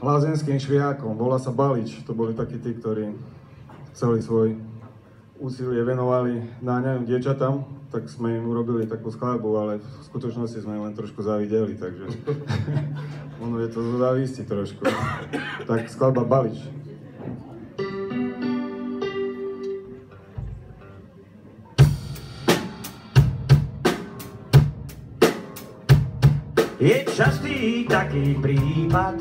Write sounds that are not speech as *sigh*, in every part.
lázenským šviákom, volá sa Balič. To boli takí tí, ktorí celý svoj úsilie venovali náňajú diečatám, tak sme im urobili takú skladbu, ale v skutočnosti sme len trošku zavideli, takže *laughs* ono je to závisti trošku. Tak skladba Balič. Je častý taký prípad,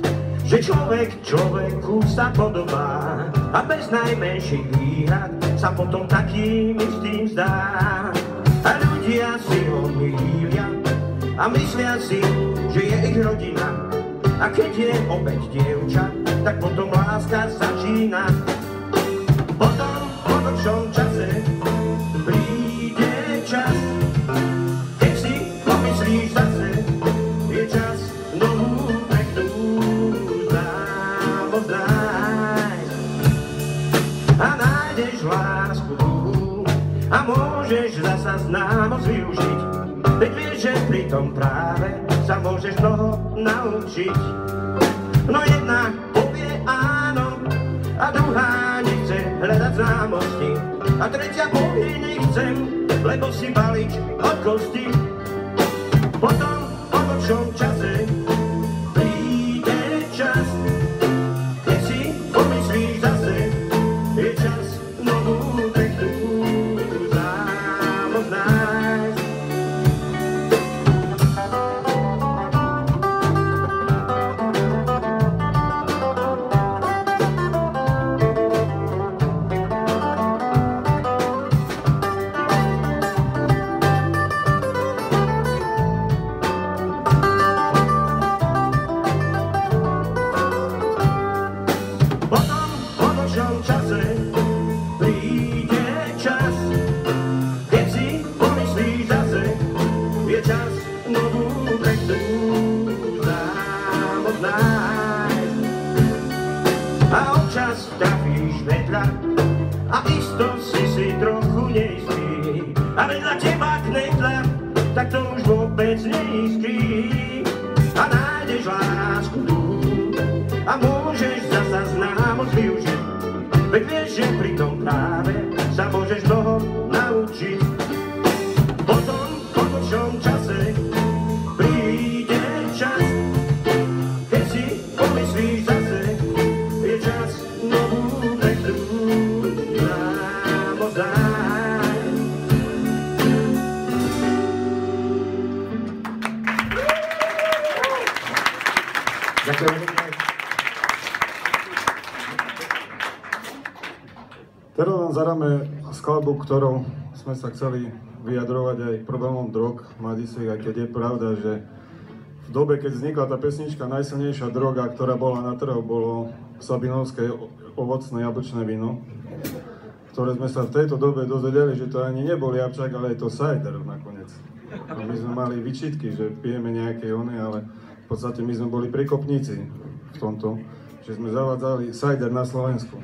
že človek človeku sa podobá a bez najmenších výhrad sa potom takým istým zdá. A ľudia si ho mýlia a myslia si, že je ich rodina. A keď je opäť dievča, tak potom láska začína. Potom po dlhšom čase príde čas, že pri tom práve sa môžeš mnoho naučiť. No jedna povie áno a druhá nechce hľadať známosti. A tretia povie nechcem, lebo si balič od kosti. Potom Ďakujem. Teraz vám zaráme skladbu, ktorou sme sa chceli vyjadrovať aj problémom drog mladistvých, aj keď je pravda, že v dobe, keď vznikla tá pesnička, najsilnejšia droga, ktorá bola na trhu, bolo Sabinovské ovocné jablčné víno, ktoré sme sa v tejto dobe dozvedeli, že to ani nebol jabčák, ale je to cider nakoniec. A my sme mali vyčitky, že pijeme nejaké one, ale podstate my sme boli prekopníci v tomto, že sme zavádzali cider na Slovensku.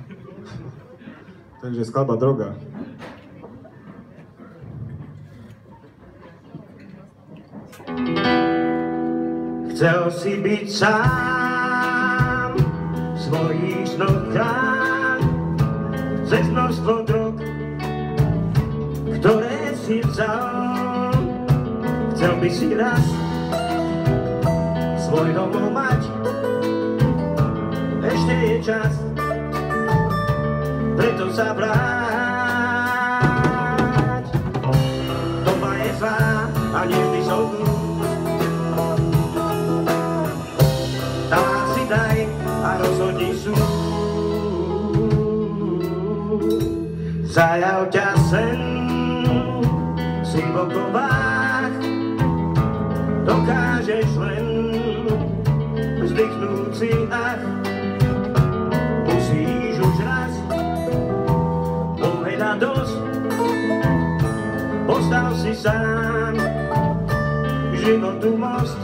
*laughs* Takže skladba droga. Chcel si byť sám, svojich snoch krám, cez množstvo drog, ktoré si vzal. Chcel by si raz domov mať, ešte je čas, preto sa vráť. Doba je zlá a nevždy tu, Dá si daj a rozhodni sú. Zajal ťa sen si v okovách, dokážeš len ulicách musíš už raz povedať dosť. Postal si sám, život tu most,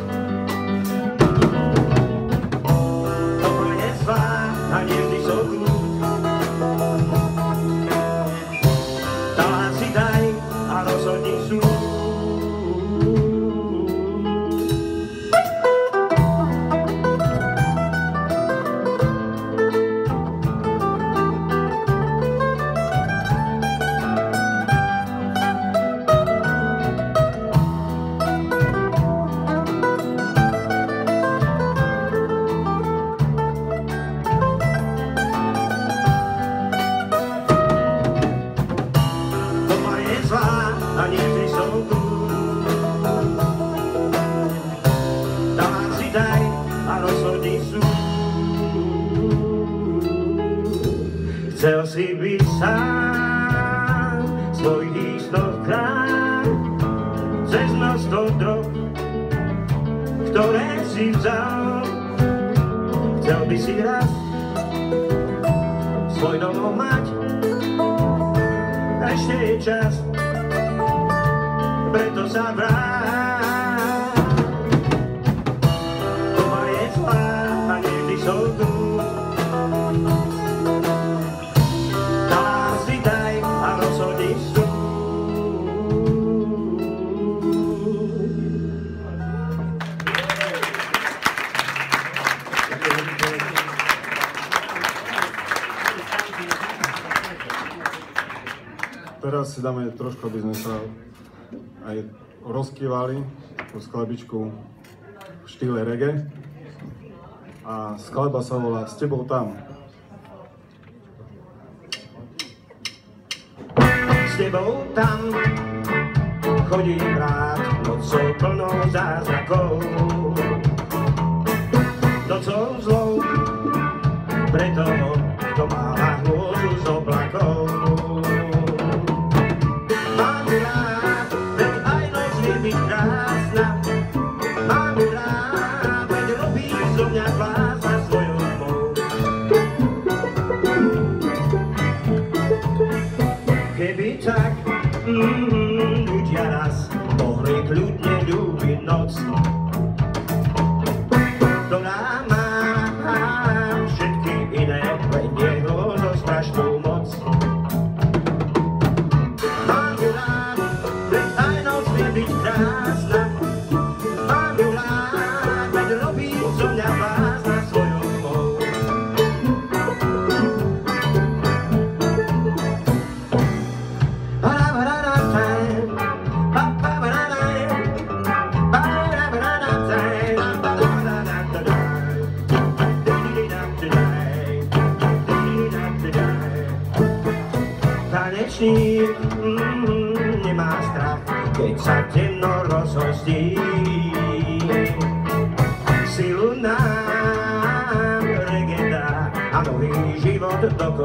Trošku, aby sme sa aj rozkývali tú sklebičku v štýle reggae. A skladba sa volá S tebou tam. S tebou tam chodím rád nocou plnou zázrakov. Nocou zlou pre toho,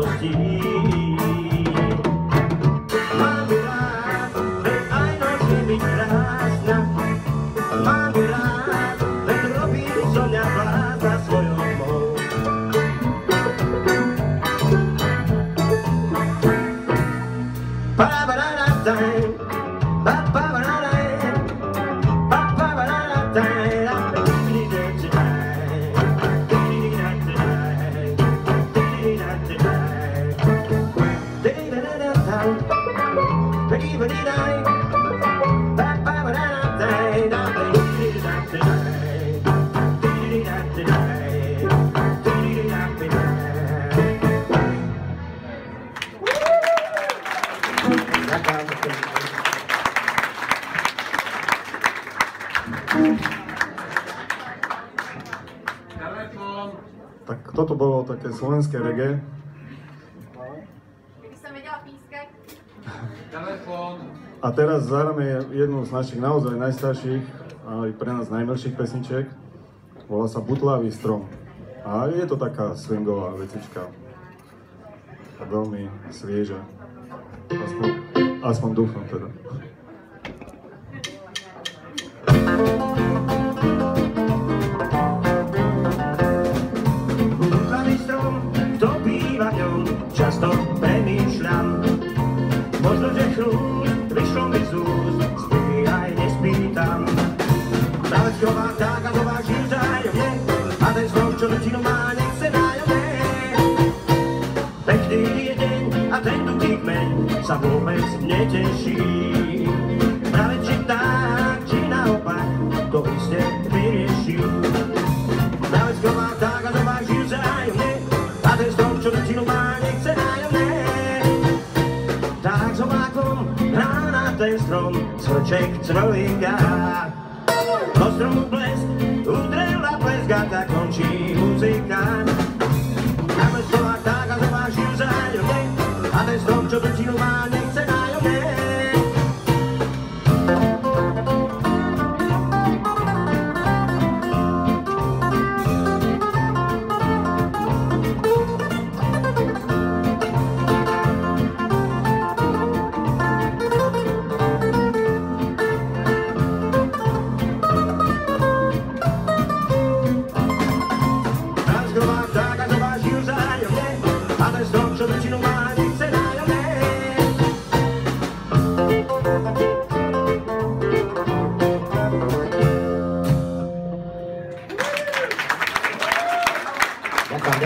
život do Tak toto bolo také slovenské reggae. A teraz zahráme jednu z našich naozaj najstarších a aj pre nás najmilších pesničiek. Volá sa Butlavý strom. A je to taká swingová vecička. A veľmi svieža. Aspoň, aspoň dúfam teda. Väčšinu má, nechce nájomne. Pekný je deň a ten dutý kmeň sa vôbec neteší. Práve či tak, či naopak, to iste vyrieši. Záväzková vtáka dováži vzájomne a ten strom, čo väčšinu má, nechce nájomne. Tak s hrá na ten strom svrček cvrlinga. Do stromu blesk udrela pleska, tak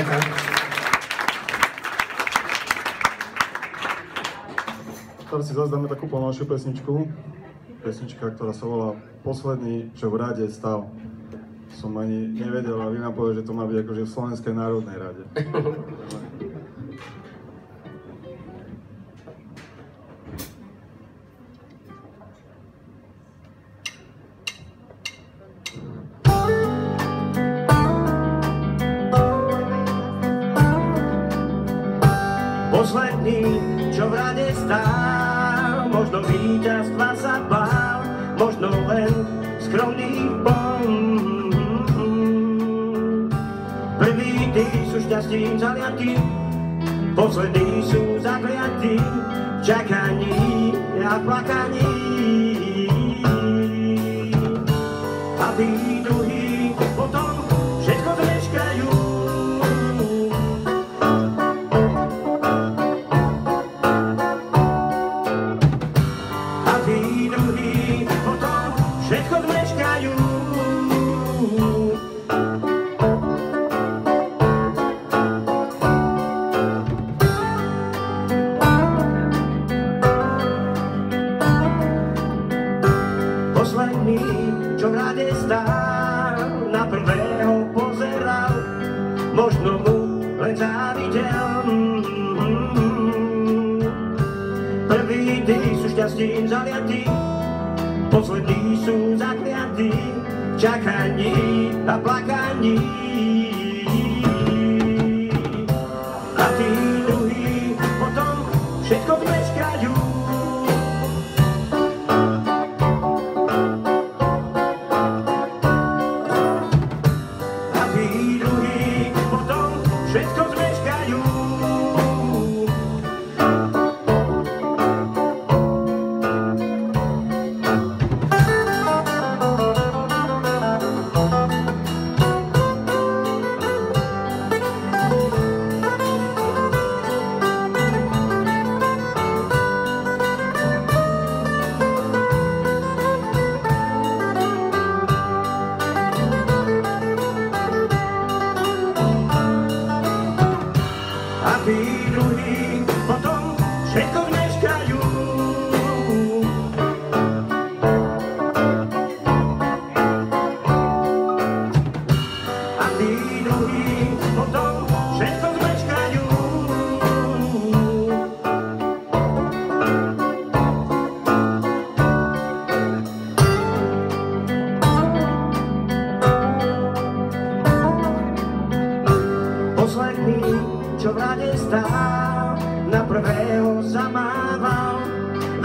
Ďakujem. Teraz si zase dáme takú pomalšiu pesničku. Pesnička, ktorá sa volá Posledný, čo v rade stav. Som ani nevedel a vy nám povedal, že to má byť akože v Slovenskej národnej rade. *laughs* He do he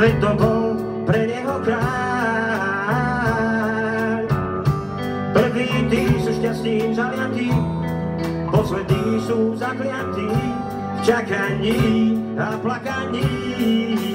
veď to bol pre neho kráľ. Prvý tí sú šťastným zaliatí, poslední sú zakliatí v čakaní a plakaní.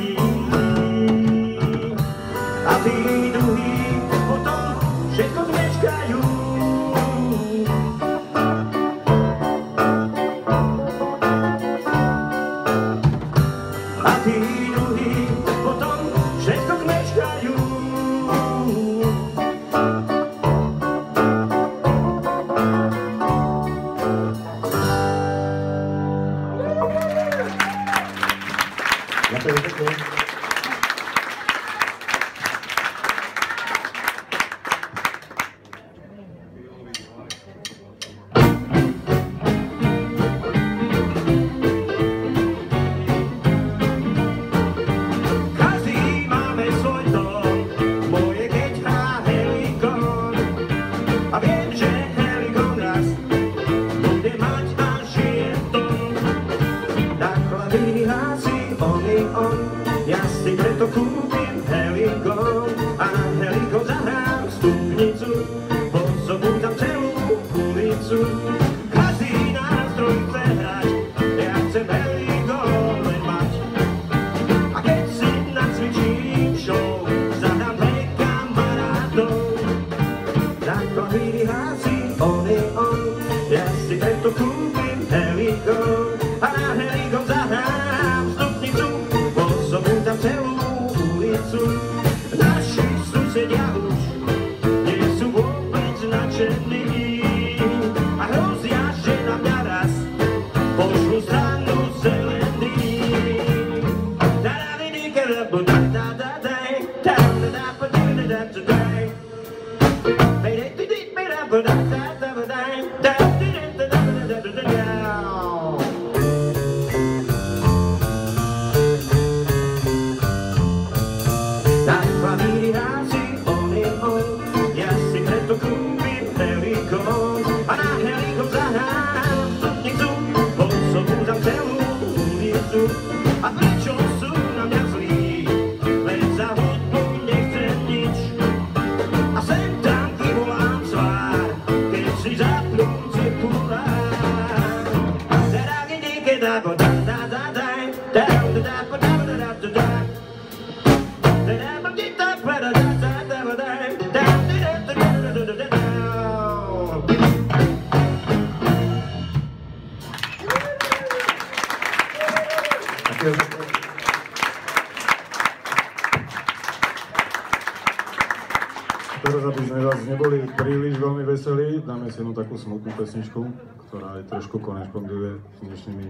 Dáme si jednu takú smutnú pesničku, ktorá aj trošku korešponduje s dnešnými,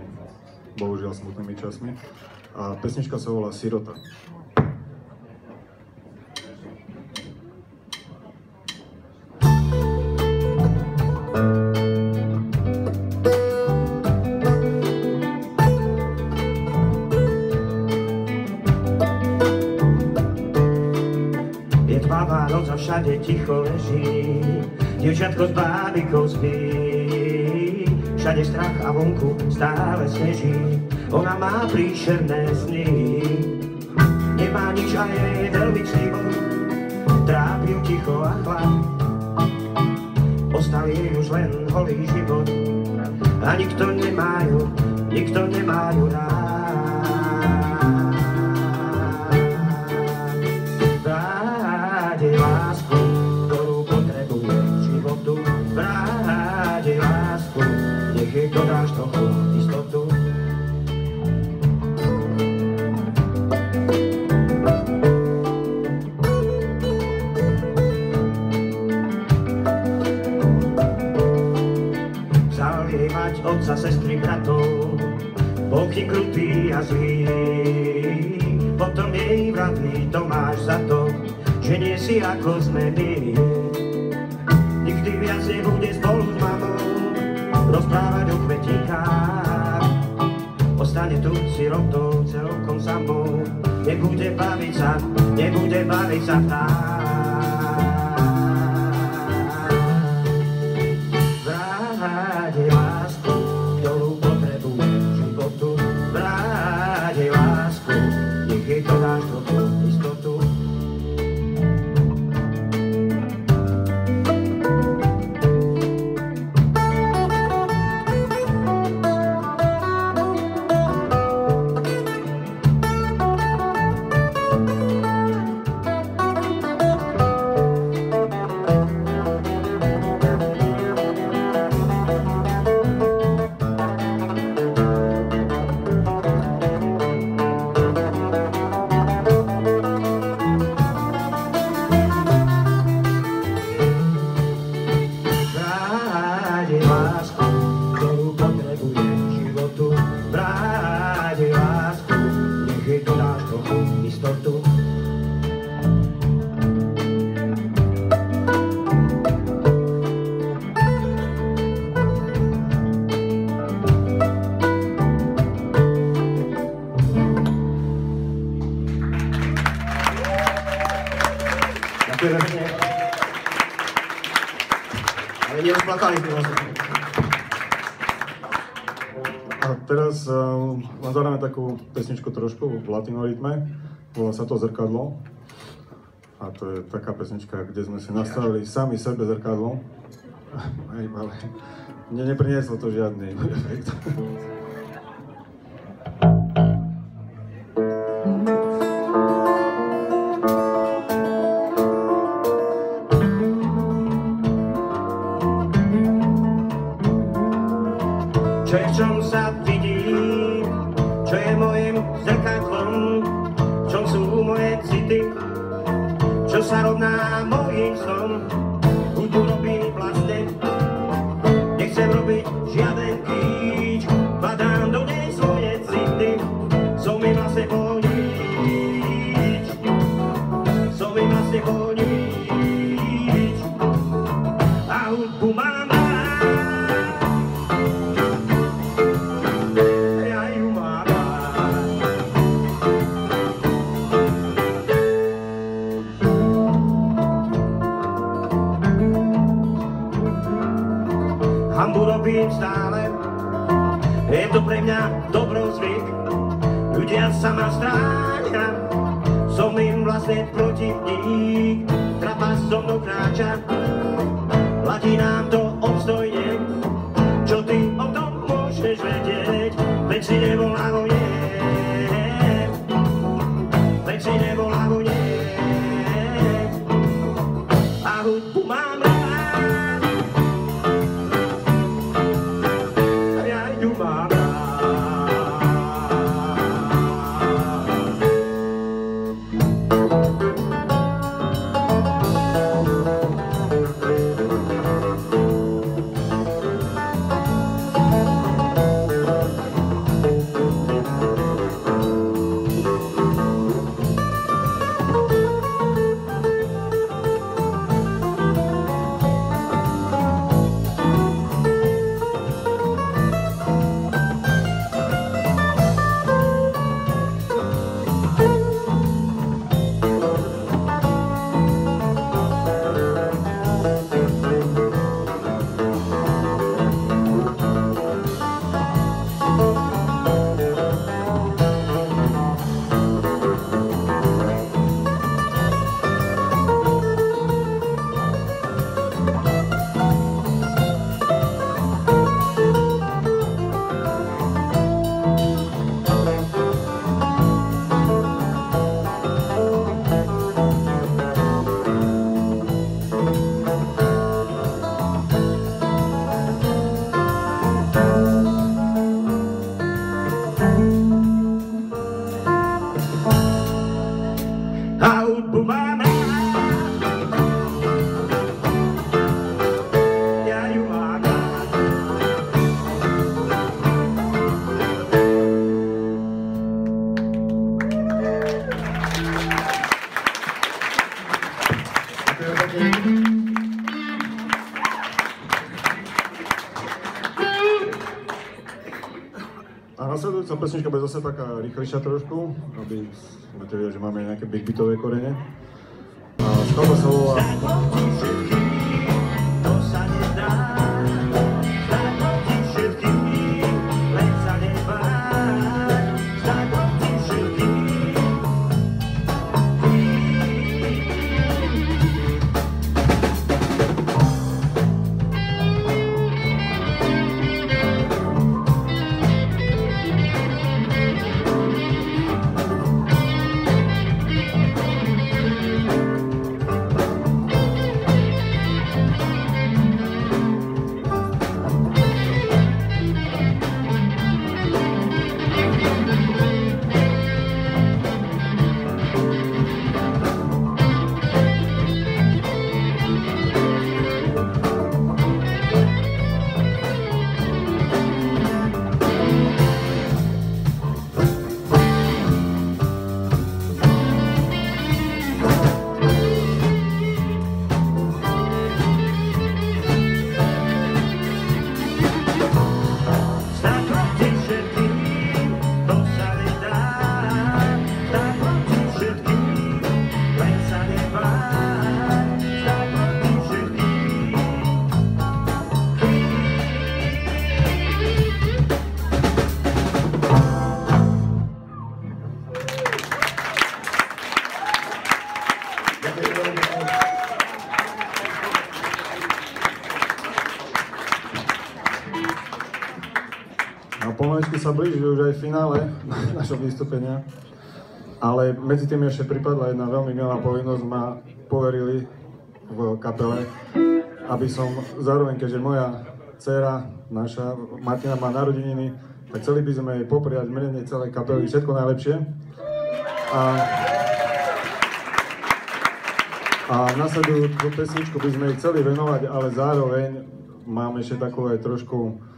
bohužiaľ, smutnými časmi. A pesnička sa volá Sirota. Všade ticho s bábikou spí. Všade strach a vonku stále sneží, ona má príšerné sny. Nemá nič a je veľmi ctivo, trápi ju ticho a chlad. Ostal jej už len holý život a nikto nemajú, nikto nemajú rád. Ti krutý a zlý. Potom jej vraví, to máš za to, že nie si ako sme my. Nikdy viac nebude spolu s mamou rozprávať o kvetikách. Ostane tu sirotou celkom samou, nebude baviť sa, nebude baviť sa vtáť. Vám zahráme takú pesničku trošku v latinoritme, volá sa to Zrkadlo. A to je taká pesnička, kde sme si nastavili sami sebe zrkadlo. *laughs* Aj, ale mne neprinieslo to žiadny *laughs* efekt. lonesome A pesnička bude zase taká rýchlejšia trošku, aby sme vedeli, že máme nejaké big beatové korene. A skladba sa volá sa blíži už aj finále *laughs* našho vystúpenia. Ale medzi tým ešte pripadla jedna veľmi milá povinnosť. Ma poverili v kapele, aby som zároveň, keďže moja dcera, naša Martina má narodeniny, tak chceli by sme jej popriať mene celej kapely všetko najlepšie. A, a nasledujúcu pesničku by sme jej chceli venovať, ale zároveň máme ešte takú aj trošku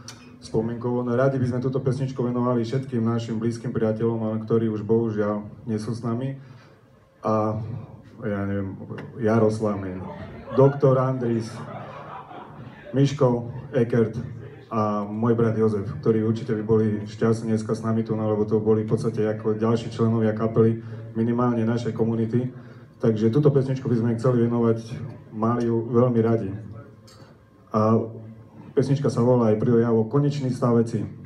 spomienkovú. No, radi by sme túto pesničku venovali všetkým našim blízkym priateľom, ale ktorí už bohužiaľ nie sú s nami. A ja neviem, Jaroslav, doktor Andris, Miško Ekert a môj brat Jozef, ktorí určite by boli šťastní dneska s nami tu, no, lebo to boli v podstate ako ďalší členovia kapely, minimálne našej komunity. Takže túto pesničku by sme chceli venovať, mali ju veľmi radi. A pesnička sa volá aj Prilejavo Konečný stav veci.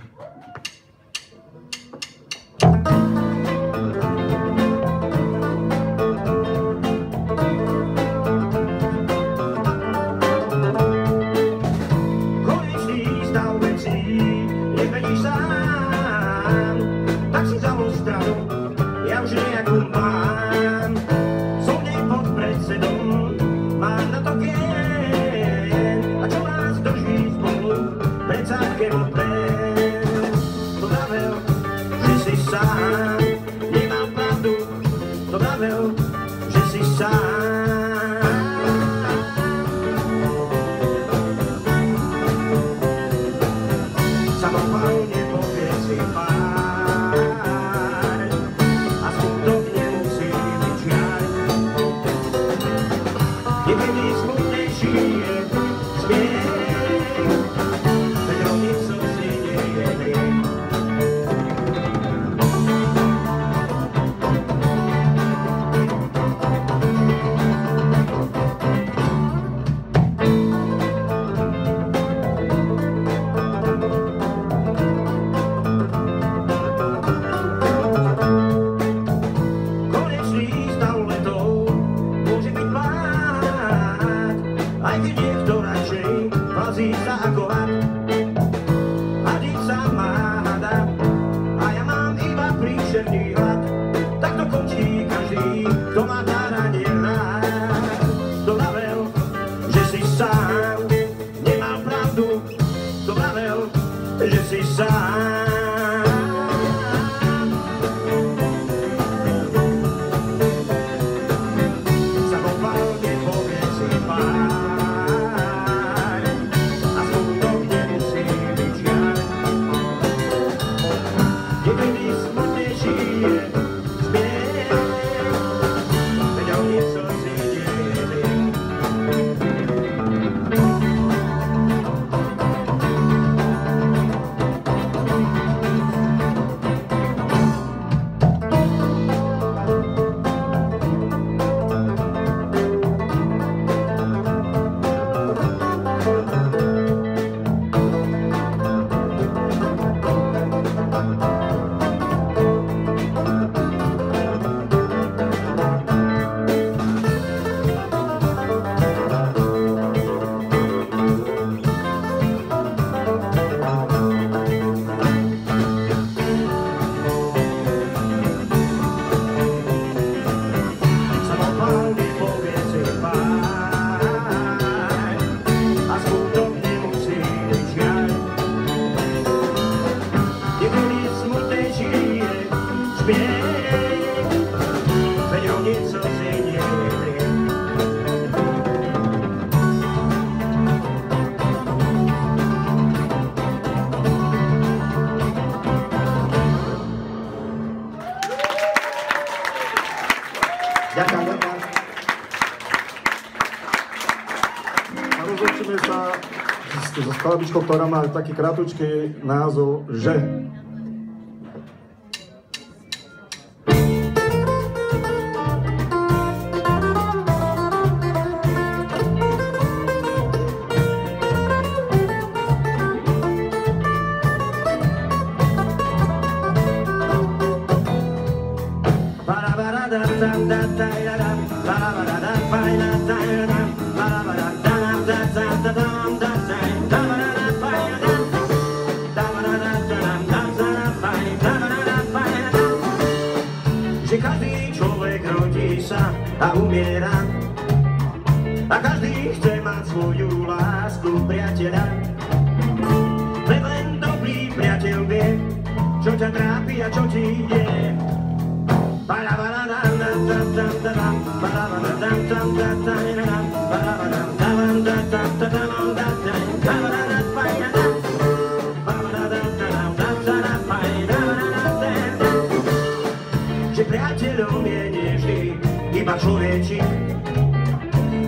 so skladabičkou, ktorá má taký kratučký názov, že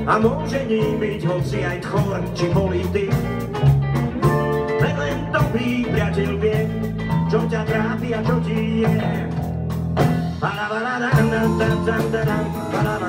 A môže ním byť hoci aj tchor či politik. Len len dobrý priateľ vie, čo ťa trápi a čo ti je. Ba-da-ba-da-da-da-da-da-da-da-da